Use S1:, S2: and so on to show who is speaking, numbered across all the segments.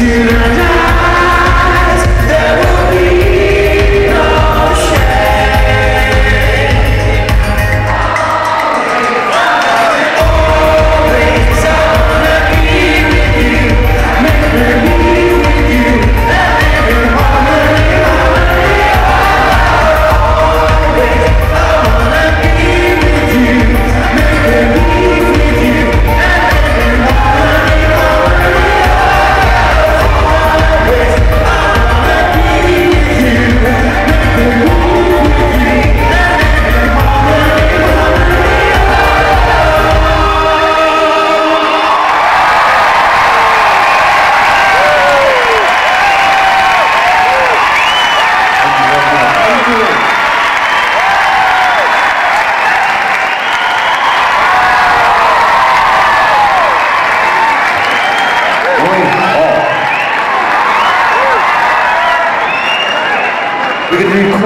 S1: tonight.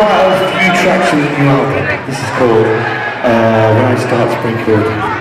S1: Of few tracks from the new album. This is called uh, When I Start Spring.